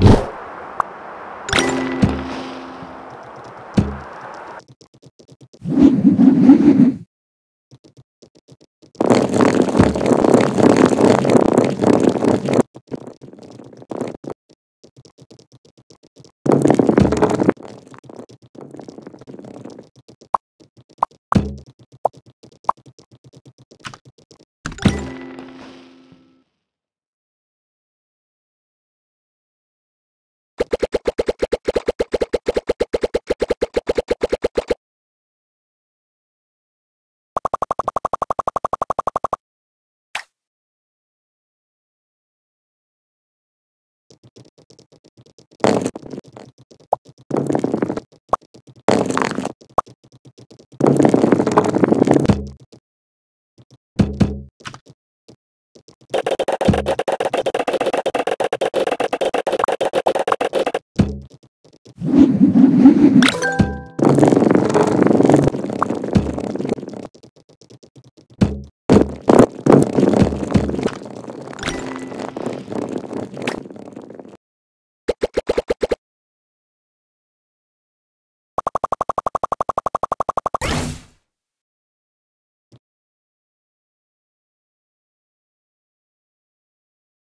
you you